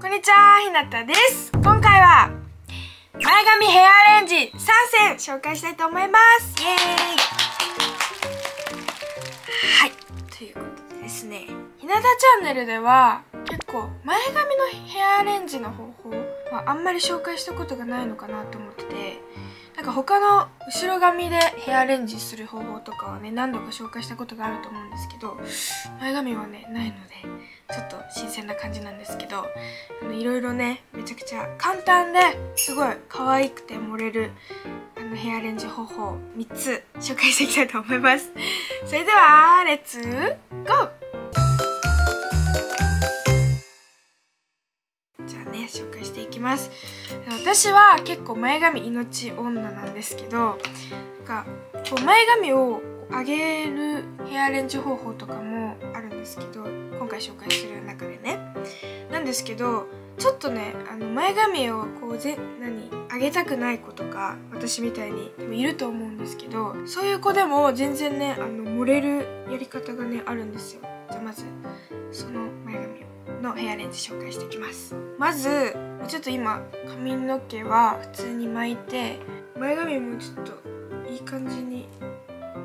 こんにちは、ひなたです。今回は前髪ヘアアレンジ3選紹介したいと思います。イエーイはい、ということでですね、ひなたチャンネルでは結構前髪のヘアアレンジの方法はあんまり紹介したことがないのかなと思ってて、なんか他の後ろ髪でヘアアレンジする方法とかはね何度か紹介したことがあると思うんですけど前髪はねないのでちょっと新鮮な感じなんですけどあのいろいろねめちゃくちゃ簡単ですごい可愛くて盛れるあのヘアアレンジ方法3つ紹介していきたいと思います。それではレッツゴー!じゃあね紹介していきます。私は結構前髪命女なんですけどなんかこう前髪を上げるヘアアレンジ方法とかもあるんですけど今回紹介する中でね。なんですけどちょっとねあの前髪をこうぜ何上げたくない子とか私みたいにいると思うんですけどそういう子でも全然ねあの盛れるやり方がねあるんですよ。じゃまずその前髪。のヘアレンジ紹介していきます。まずちょっと今髪の毛は普通に巻いて前髪もちょっといい感じに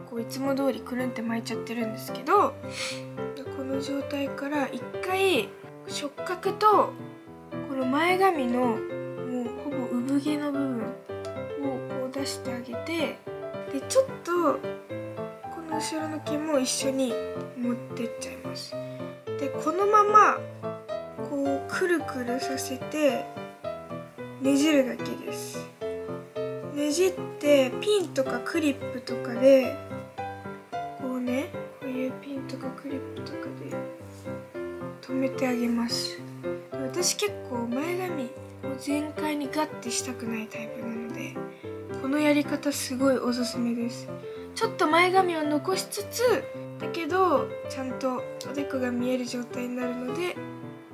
こういつも通りくるんって巻いちゃってるんですけどこの状態から一回触覚とこの前髪のもうほぼ産毛の部分をこう出してあげてでちょっとこの後ろの毛も一緒に持ってっちゃいます。でこのままくるくるさせてねじるだけです。ねじってピンとかクリップとかでこうねこういうピンとかクリップとかで止めてあげます。私結構前髪を全開にガッてしたくないタイプなのでこのやり方すごいおすすめです。ちょっと前髪を残しつつだけどちゃんとおでこが見える状態になるので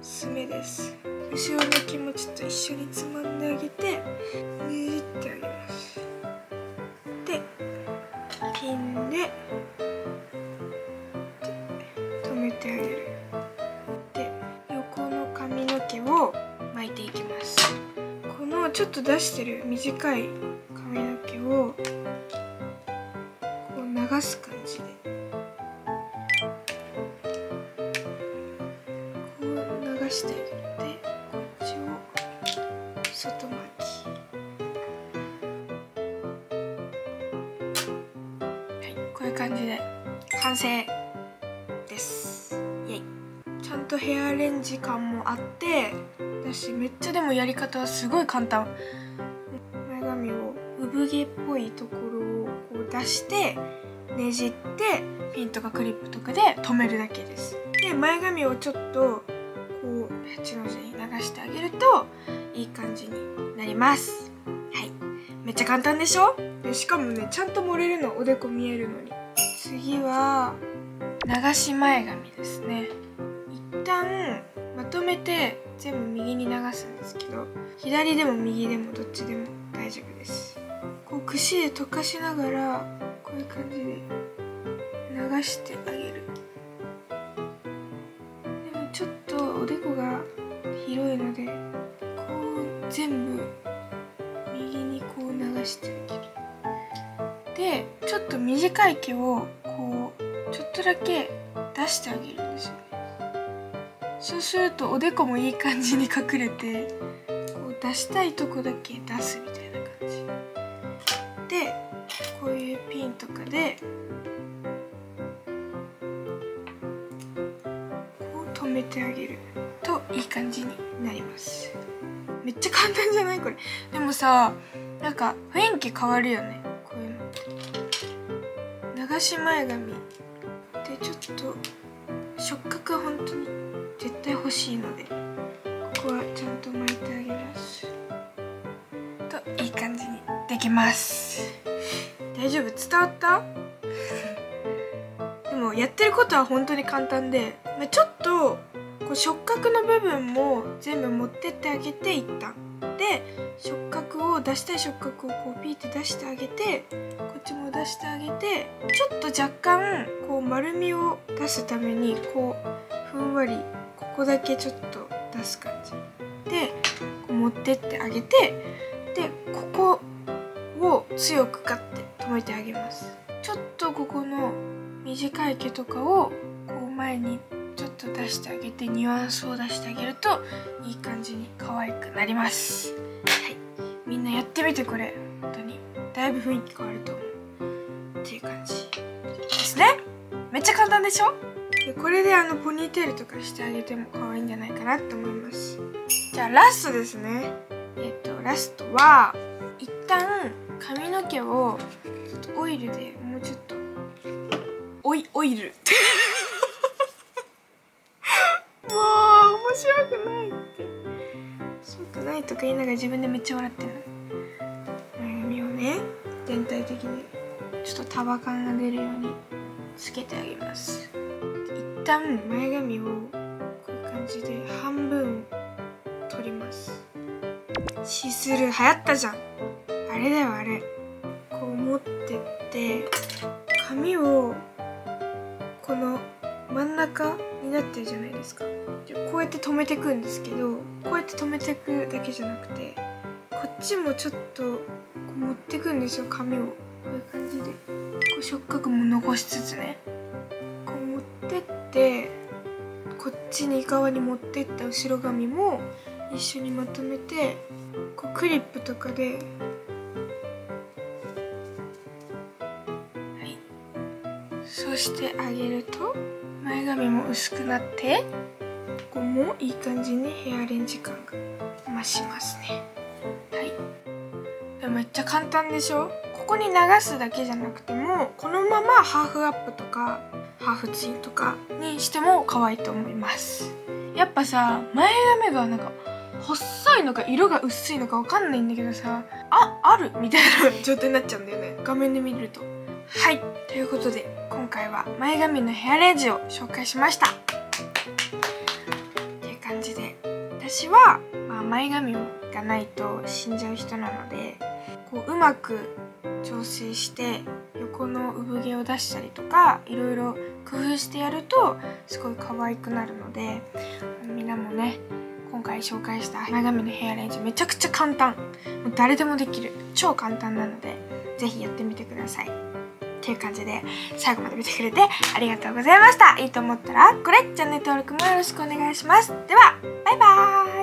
すすめです。後ろの毛もちょっと一緒につまんであげてねじってあげます。でピンで止めてあげる。で横の髪の毛を巻いていきます。このちょっと出してる短い髪の毛をこう流す感じで外巻きはいこういう感じで完成です。イエイ。ちゃんとヘアアレンジ感もあってだしめっちゃでもやり方はすごい簡単。前髪を産毛っぽいところをこう出してねじってピンとかクリップとかで留めるだけです。で前髪をちょっとこう八の字に流してあげるといい感じになります。はい。めっちゃ簡単でしょ？でしかもねちゃんと盛れるのおでこ見えるのに。次は流し前髪ですね。一旦まとめて全部右に流すんですけど左でも右でもどっちでも大丈夫です。こう串で溶かしながらこういう感じで流してあげる。でもちょっとおでこが広いので全部右にこう流してあげるでちょっと短い毛をこうちょっとだけ出してあげるんですよ。ねそうするとおでこもいい感じに隠れてこう出したいとこだけ出すみたいな感じ。でこういうピンとかでこう止めてあげるといい感じになります。めっちゃ簡単じゃない？これ。でもさなんか雰囲気変わるよね。こういうの。流し前髪でちょっと触覚は本当に絶対欲しいのでここはちゃんと巻いてあげます。といい感じにできます。大丈夫？伝わった？でもやってることは本当に簡単で、まあ、ちょっとこう触覚の部分も全部持ってってあげて一旦で触覚を出したい触覚をこうピーって出してあげてこっちも出してあげてちょっと若干こう丸みを出すためにこうふんわりここだけちょっと出す感じ。でこう持ってってあげてでここを強くガッて止めてあげます。ちょっとここの短い毛とかをこう前にちょっと出してあげてニュアンスを出してあげるといい感じに可愛くなります。はい。みんなやってみてこれ。本当に。だいぶ雰囲気変わると思うっていう感じですね。めっちゃ簡単でしょ？でこれであのポニーテールとかしてあげても可愛いんじゃないかなって思います。じゃあラストですね。えっとラストは一旦髪の毛をちょっとオイルでもうちょっとオイオイル。白くないって。面白くないとか言いながら自分でめっちゃ笑ってる。前髪をね全体的にちょっと束感が出るようにつけてあげます。一旦前髪をこういう感じで半分取ります。シスルー流行ったじゃん。あれだよあれ。こう持ってって髪をこの真ん中なってるじゃないですか。こうやって止めてくんですけどこうやって止めてくだけじゃなくてこっちもちょっとこう持ってくんですよ髪を。こういう感じで。こう触覚も残しつつね。こう持ってってこっちに側に持ってった後ろ髪も一緒にまとめてこうクリップとかではい。そしてあげると前髪も薄くなってここもいい感じにヘアアレンジ感が増しますね。はい。めっちゃ簡単でしょ？ここに流すだけじゃなくてもこのままハーフアップとかハーフツインとかにしても可愛いと思います。やっぱさ前髪がなんか細いのか色が薄いのかわかんないんだけどさああるみたいな状態になっちゃうんだよね。画面で見ると。はい。ということで今回は前髪のヘアレンジを紹介しました。っていう感じで私は、まあ、前髪がないと死んじゃう人なのでこううまく調整して横の産毛を出したりとかいろいろ工夫してやるとすごい可愛くなるのでみんなもね今回紹介した前髪のヘアレンジめちゃくちゃ簡単。もう誰でもできる。超簡単なのでぜひやってみてください。っていう感じで最後まで見てくれてありがとうございました。いいと思ったらこれチャンネル登録もよろしくお願いします。ではバイバーイ。